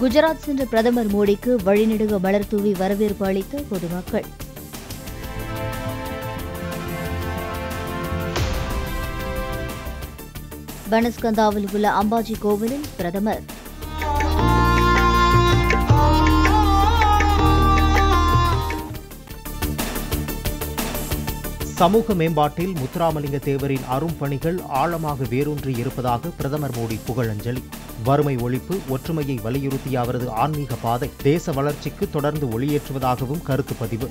குஜராத் சென்ற பிரதமர் மோடிக்கு வழிநெடுக மலர் தூவி வரவேற்பு அளித்த பொதுமக்கள். பனஸ்கந்தாவில் உள்ள அம்பாஜி கோவிலில் பிரதமர் சமூக மேம்பாட்டில் முத்துராமலிங்க தேவரின் அரும்பணிகள் ஆழமாக வேரூன்றி இருப்பதாக பிரதமர் மோடி புகழஞ்சலி. வறுமை ஒழிப்பு ஒற்றுமையை வலியுறுத்திய அவரது ஆன்மீக பாதை தேச வளர்ச்சிக்கு தொடர்ந்து ஒளியேற்றுவதாகவும் கருத்து பதிவு.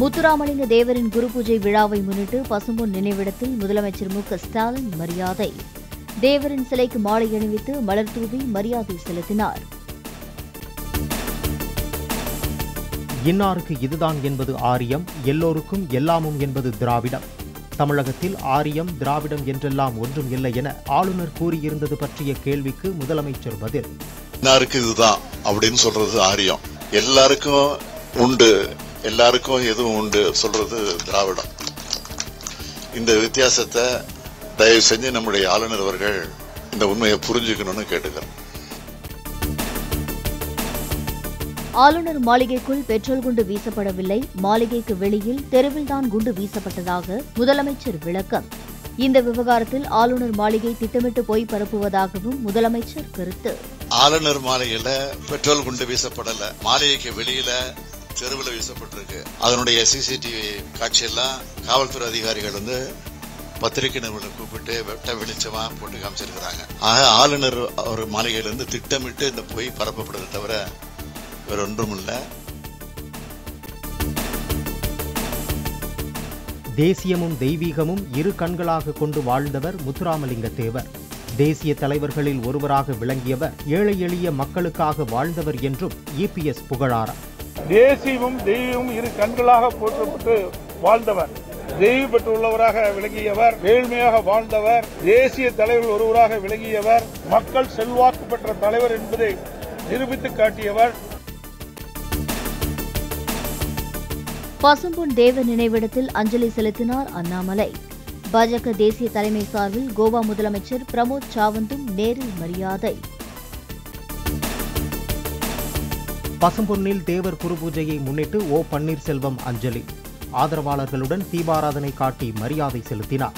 முத்துராமலிங்க தேவரின் குரு பூஜை விழாவை முன்னிட்டு பசும்பொன் நினைவிடத்தில் முதலமைச்சர் மு ஸ்டாலின் மரியாதை. தேவரின் சிலைக்கு மாலை அணிவித்து மலர் தூவி மரியாதை செலுத்தினார். இன்னாருக்கு இதுதான் என்பது ஆரியம் எல்லோருக்கும் எல்லாமும் என்பது திராவிடம். தமிழகத்தில் ஆரியம் திராவிடம் என்றெல்லாம் ஒன்றும் இல்லை என ஆளுநர் கூறியிருந்தது பற்றிய கேள்விக்கு முதலமைச்சர் பதில். இன்னாருக்கு இதுதான் அப்படின்னு சொல்றது ஆரியம். எல்லாருக்கும் உண்டு எல்லாருக்கும் எதுவும் உண்டு சொல்றது திராவிடம். இந்த வித்தியாசத்தை தயவு செஞ்சு நம்முடைய ஆளுநர் அவர்கள் இந்த உண்மையை புரிஞ்சுக்கணும்னு கேட்டுக்கிறேன் ஆளுநர் மாளிகைக்குள் பெட்ரோல் குண்டு வீசப்படவில்லை. மாளிகைக்கு வெளியில் தெருவில்தான் குண்டு வீசப்பட்டதாக முதலமைச்சர் விளக்கம். இந்த விவகாரத்தில் ஆளுநர் மாளிகை திட்டமிட்டு போய் பரப்புவதாகவும் முதலமைச்சர் கருத்து. ஆளுநர் மாளிகையில பெட்ரோல் குண்டு வீசப்படல. மாளிகைக்கு வெளியில தெருவில் வீசப்பட்டிருக்கு. அதனுடைய சிசிடிவி காட்சியெல்லாம் காவல்துறை அதிகாரிகள் வந்து பத்திரிகை நிறுவனம் கூப்பிட்டு வெட்ட வெளிச்சமா போட்டு காமிச்சிருக்கிறாங்க. ஆக ஆளுநர் அவர் மாளிகையிலிருந்து திட்டமிட்டு இந்த பொய் பரப்பப்படுறதை தவிர வேற ஒன்றும் இல்லை தேசியமும் தெய்வீகமும் இரு கண்களாக கொண்டு வாழ்ந்தவர் முத்துராமலிங்க தேவர் தேசிய தலைவர்களில் ஒருவராக விளங்கியவர் ஏழை எளிய மக்களுக்காக வாழ்ந்தவர் என்றும் இபிஎஸ் புகழாராம். தேசியமும் தெய்வமும் இரு கண்களாக போற்றப்பட்டு வாழ்ந்தவர். தெய்வ பெற்றுள்ளவராக விளங்கியவர் ஏழ்மையாக வாழ்ந்தவர் தேசிய தலைவர் ஒருவராக விளங்கியவர் மக்கள் செல்வாக்கு பெற்ற தலைவர் என்பதை நிரூபித்து காட்டியவர் பசும்பொன் தேவர் நினைவிடத்தில் அஞ்சலி செலுத்தினார் அண்ணாமலை. பாஜக தேசிய தலைமை சார்பில் கோவா முதலமைச்சர் பிரமோத் சாவந்தும் நேரில் மரியாதை. பசும்பொன்னில் தேவர் குரு பூஜையை முன்னிட்டு ஓ பன்னீர்செல்வம் அஞ்சலி. ஆதரவாளர்களுடன் தீபாராதனை காட்டி மரியாதை செலுத்தினார்.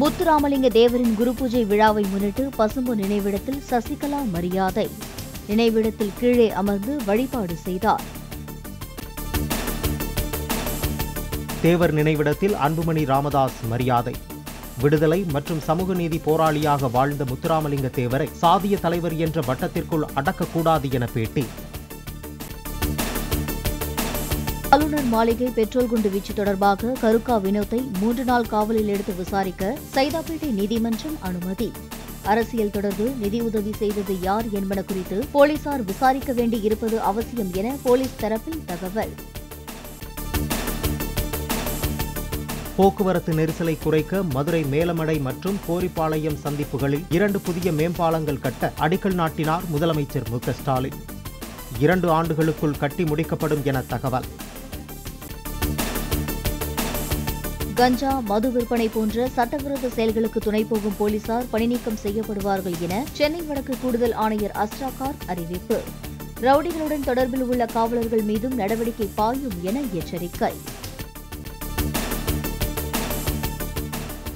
முத்துராமலிங்க தேவரின் குரு பூஜை விழாவை முன்னிட்டு பசும்பொன் நினைவிடத்தில் சசிகலா மரியாதை. நினைவிடத்தில் கீழே அமர்ந்து வழிபாடு செய்தார். தேவர் நினைவிடத்தில் அன்புமணி ராமதாஸ் மரியாதை. விடுதலை மற்றும் சமூக நீதி போராளியாக வாழ்ந்த முத்துராமலிங்க தேவரை சாதிய தலைவர் என்ற வட்டத்திற்குள் அடக்கக்கூடாது என பேட்டி. ஆளுநர் மாளிகை பெட்ரோல் குண்டு வீச்சு தொடர்பாக கருக்கா வினோத்தை மூன்று நாள் காவலில் எடுத்து விசாரிக்க சைதாப்பேட்டை நீதிமன்றம் அனுமதி. அரசியல் தொடர்பு நிதியுதவி செய்தது யார் என்பன குறித்து போலீசார் விசாரிக்க வேண்டி இருப்பது அவசியம் என போலீஸ் தரப்பில் தகவல். போக்குவரத்து நெரிசலை குறைக்க மதுரை மேலமடை மற்றும் கோரிப்பாளையம் சந்திப்புகளில் இரண்டு புதிய மேம்பாலங்கள் கட்ட அடிக்கல் நாட்டினார் முதலமைச்சர் மு க ஸ்டாலின். இரண்டு ஆண்டுகளுக்குள் கட்டி முடிக்கப்படும் என தகவல். கஞ்சா மது விற்பனை போன்ற சட்டவிரோத செயல்களுக்கு துணை போகும் போலீசார் பணிநீக்கம் செய்யப்படுவார்கள் என சென்னை வடக்கு கூடுதல் ஆணையர் அஸ்ரா கார்க் அறிவிப்பு. ரவுடிகளுடன் தொடர்பில் உள்ள காவலர்கள் மீதும் நடவடிக்கை பாயும் என எச்சரிக்கை.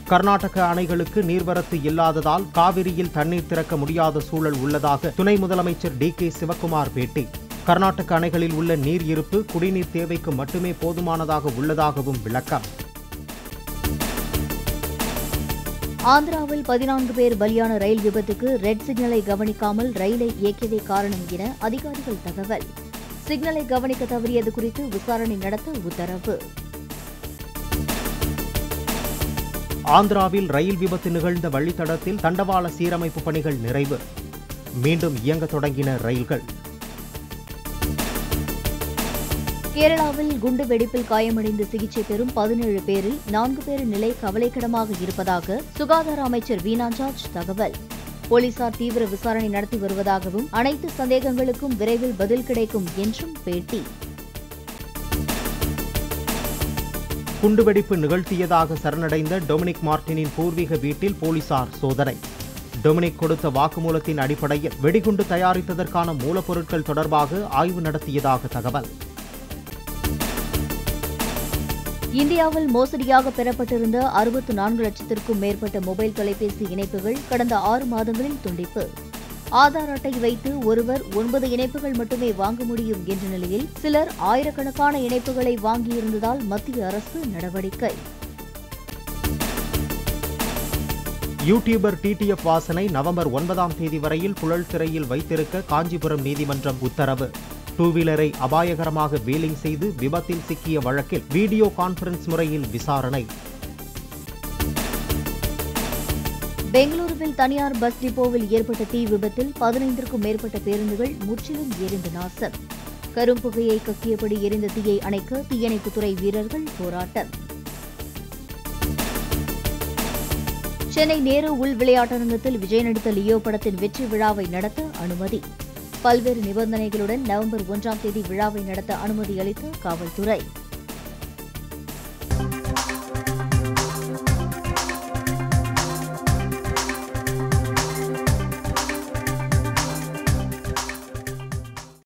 கர்நாடக அணைகளுக்கு நீர்வரத்து இல்லாததால் காவிரியில் தண்ணீர் திறக்க முடியாத சூழல் உள்ளதாக துணை முதலமைச்சர் டி கே சிவக்குமார் பேட்டி. கர்நாடக அணைகளில் உள்ள நீர் இருப்பு குடிநீர் தேவைக்கு மட்டுமே போதுமானதாக உள்ளதாகவும் விளக்கம். ஆந்திராவில் பதினான்கு பேர் பலியான ரயில் விபத்துக்கு ரெட் சிக்னலை கவனிக்காமல் ரயிலை இயக்கியதே காரணம் என அதிகாரிகள் தகவல். சிக்னலை கவனிக்க தவறியது குறித்து விசாரணை நடத்த உத்தரவு. ஆந்திராவில் ரயில் விபத்து நிகழ்ந்த வழித்தடத்தில் தண்டவாள சீரமைப்பு பணிகள் நிறைவு. மீண்டும் இயங்க தொடங்கின ரயில்கள். கேரளாவில் குண்டு வெடிப்பில் காயமடைந்து சிகிச்சை பெறும் பதினேழு பேரில் நான்கு பேரின் நிலை கவலைக்கிடமாக இருப்பதாக சுகாதார அமைச்சர் வீனா ஜார்ஜ் தகவல். போலீசார் தீவிர விசாரணை நடத்தி வருவதாகவும் அனைத்து சந்தேகங்களுக்கும் விரைவில் பதில் கிடைக்கும் என்றும் பேட்டி. குண்டுவெடிப்பு நிகழ்த்தியதாக சரணடைந்த டொமினிக் மார்டினின் பூர்வீக வீட்டில் போலீசார் சோதனை. டொமினிக் கொடுத்த வாக்குமூலத்தின் அடிப்படையில் வெடிகுண்டு தயாரித்ததற்கான மூலப்பொருட்கள் தொடர்பாக ஆய்வு நடத்தியதாக தகவல். இந்தியாவில் மோசடியாக பெறப்பட்டிருந்த அறுபத்து நான்கு லட்சத்திற்கும் மேற்பட்ட மொபைல் தொலைபேசி இணைப்புகள் கடந்த ஆறு மாதங்களில் துண்டிப்பு. ஆதார் அட்டை வைத்து ஒருவர் ஒன்பது இணைப்புகள் மட்டுமே வாங்க முடியும் என்ற நிலையில் சிலர் ஆயிரக்கணக்கான இணைப்புகளை வாங்கியிருந்ததால் மத்திய அரசு நடவடிக்கை. யூடியூபர் டிடிஎஃப் வாசனை நவம்பர் ஒன்பதாம் தேதி வரையில் புழல் சிறையில் வைத்திருக்க காஞ்சிபுரம் நீதிமன்றம் உத்தரவு. டூ வீலரை அபாயகரமாக வீலிங் செய்து விபத்தில் சிக்கிய வழக்கில் வீடியோ கான்பரன்ஸ் முறையில் விசாரணை. பெங்களூருவில் தனியார் பஸ் டிப்போவில் ஏற்பட்ட தீ விபத்தில் பதினைந்திற்கும் மேற்பட்ட பேருந்துகள் முற்றிலும் எரிந்து நாசம். கரும்புகையை கக்கியபடி எரிந்த தீயை அணைக்க தீயணைப்புத்துறை வீரர்கள் போராட்டம். சென்னை நேரு உள் விளையாட்டரங்கத்தில் விஜய் நடித்த லியோ படத்தின் வெற்றி விழாவை நடத்த அனுமதி. பல்வேறு நிபந்தனைகளுடன் நவம்பர் ஒன்றாம் தேதி விழாவை நடத்த அனுமதி அளித்த காவல்துறை.